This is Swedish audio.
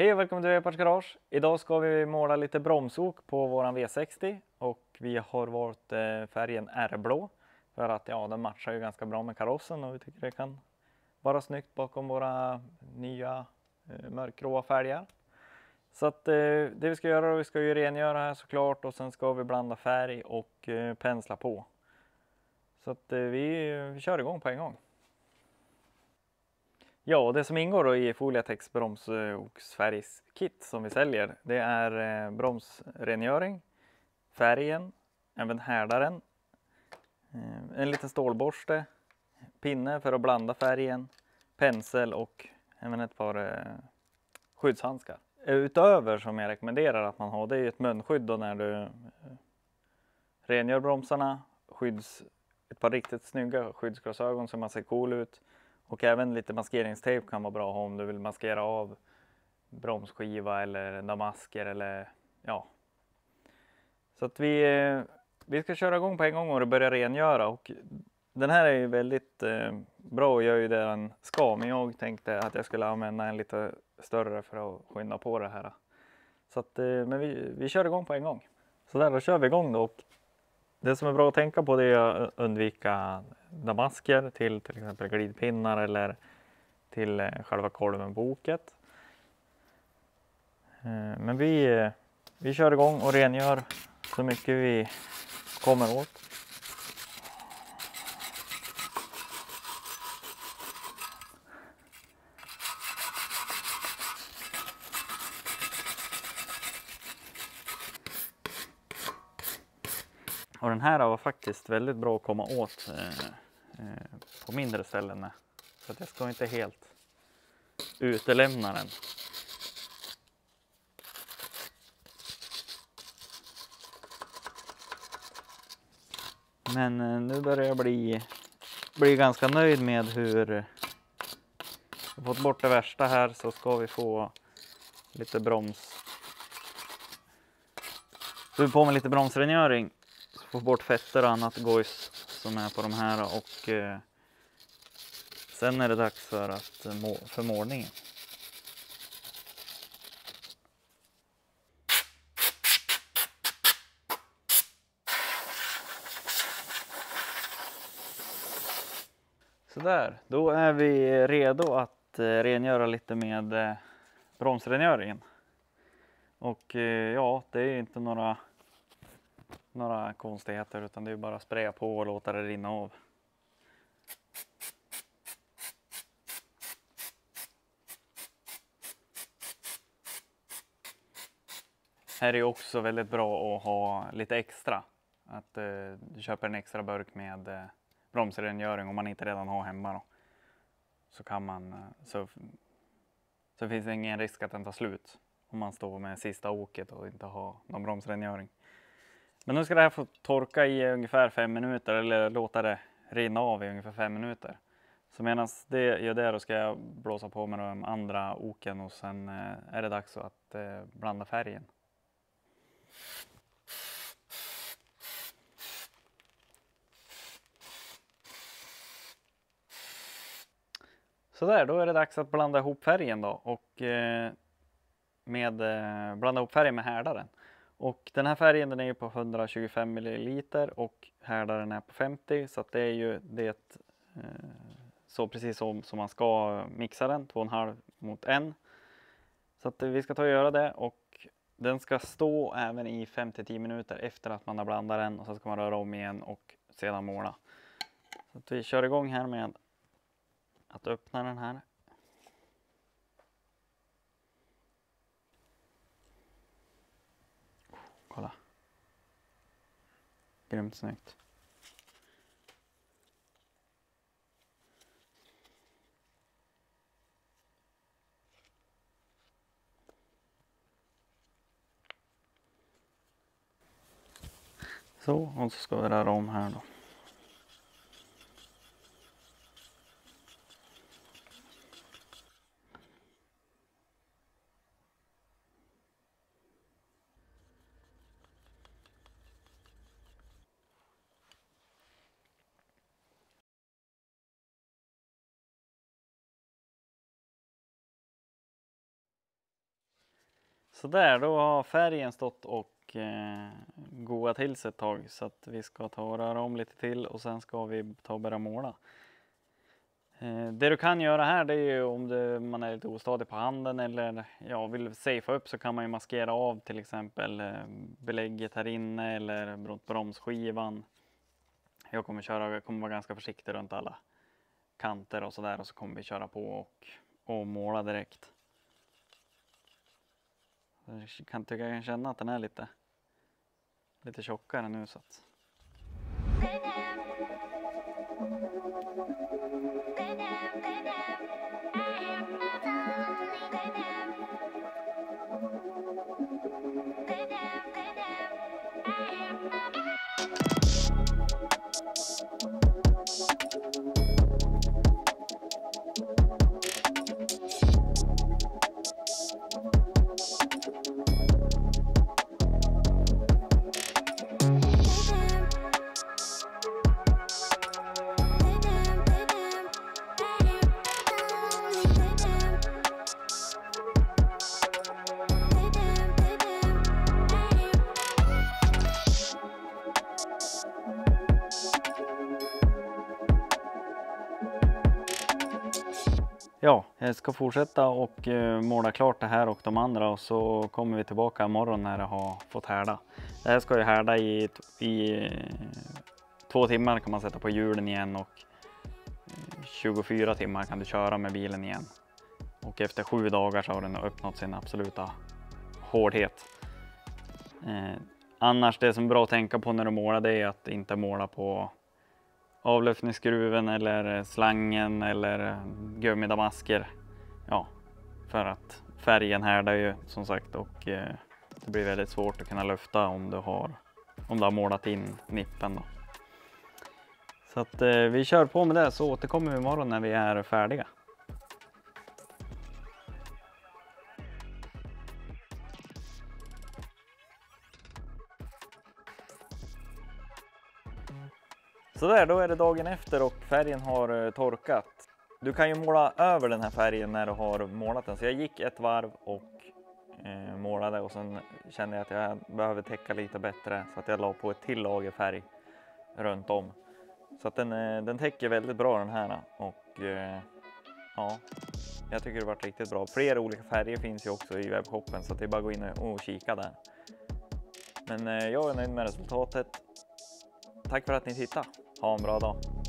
Hej och välkommen till VEPARs Garage. Idag ska vi måla lite bromsok på våran V60 och vi har valt eh, färgen R-blå för att ja, den matchar ju ganska bra med karossen och vi tycker det kan vara snyggt bakom våra nya eh, mörkgråa fälgar. Så att eh, det vi ska göra, vi ska ju rengöra här såklart och sen ska vi blanda färg och eh, pensla på. Så att eh, vi, vi kör igång på en gång. Ja, det som ingår då i Foliatex eh, kit som vi säljer, det är eh, bromsrengöring, färgen, även härdaren, eh, en liten stålborste, pinne för att blanda färgen, pensel och även ett par eh, skyddshandskar. Utöver som jag rekommenderar att man har, det är ett munskydd då när du eh, rengör bromsarna, skydds, ett par riktigt snygga skyddsglasögon så man ser cool ut och även lite maskeringstejp kan vara bra att ha om du vill maskera av bromsskiva eller damasker eller ja. Så att vi, vi ska köra igång på en gång och börja rengöra och den här är ju väldigt eh, bra och gör ju det den ska men jag tänkte att jag skulle använda en lite större för att skynda på det här. Så att, eh, men vi, vi kör igång på en gång. Så där, då kör vi igång då. Och det som är bra att tänka på det är att undvika damasker till till exempel glidpinnar eller till eh, själva kolven på oket. Eh, men vi, eh, vi kör igång och rengör så mycket vi kommer åt. Och den här var faktiskt väldigt bra att komma åt eh, eh, på mindre ställen med. Så att jag ska inte helt utelämna den. Men eh, nu börjar jag bli, bli ganska nöjd med hur jag fått bort det värsta här så ska vi få lite broms. Du vi på med lite bromsrengöring få bort fetter och annat gojs som är på de här och eh, sen är det dags för, att, eh, för målningen. Sådär, då är vi redo att eh, rengöra lite med eh, bromsrengöringen. Och ja, det är inte några några konstigheter utan det är bara att spraya på och låta det rinna av. Här är också väldigt bra att ha lite extra. Att eh, du köper en extra burk med eh, bromsrengöring om man inte redan har hemma. Då. Så kan man, eh, så, så finns det ingen risk att den tar slut om man står med sista åket och inte har någon bromsrengöring. Men nu ska det här få torka i ungefär fem minuter eller låta det rinna av i ungefär fem minuter. Så medan det gör det då ska jag blåsa på med de andra oken och sen eh, är det dags att eh, blanda färgen. Sådär, då är det dags att blanda ihop färgen då och eh, med, blanda ihop färgen med härdaren. Och den här färgen den är på 125 ml och härdaren är på 50 så att det är ju det eh, så precis som, som man ska mixa den, 2,5 mot 1. Så att vi ska ta och göra det och den ska stå även i 5-10 minuter efter att man har blandat den och så ska man röra om igen och sedan måla. Så att vi kör igång här med att öppna den här. Grymt snyggt. Så, och så ska vi röra om här då. Så där, då har färgen stått och eh, goat till sig ett tag så att vi ska ta och röra om lite till och sen ska vi ta och börja måla. Eh, det du kan göra här det är ju om du, man är lite ostadig på handen eller ja, vill safea upp så kan man ju maskera av till exempel eh, belägget här inne eller bromsskivan. Jag kommer köra, jag kommer vara ganska försiktig runt alla kanter och sådär och så kommer vi köra på och, och måla direkt. Jag kan tycka jag kan känna att den är lite, lite tjockare nu så att Ja, jag ska fortsätta och eh, måla klart det här och de andra och så kommer vi tillbaka imorgon när det har fått härda. Det här ska ju härda i, i eh, två timmar kan man sätta på hjulen igen och 24 timmar kan du köra med bilen igen. Och efter sju dagar så har den uppnått sin absoluta hårdhet. Eh, annars det som är bra att tänka på när du målar det är att inte måla på avlöpningsskruven eller eh, slangen eller eh, gummidamasker. Ja, för att färgen härdar ju som sagt och eh, det blir väldigt svårt att kunna lufta om du har, om du har målat in nippen. Då. Så att eh, vi kör på med det så återkommer vi imorgon när vi är färdiga. Där, då är det dagen efter och färgen har eh, torkat. Du kan ju måla över den här färgen när du har målat den. Så jag gick ett varv och eh, målade och sen kände jag att jag behöver täcka lite bättre så att jag la på ett till lager färg runt om. Så att den, eh, den täcker väldigt bra den här och eh, ja, jag tycker det varit riktigt bra. Fler olika färger finns ju också i webbshoppen så det är bara att gå in och kika där. Men eh, jag är nöjd med resultatet. Tack för att ni tittade. Ha en bra dag.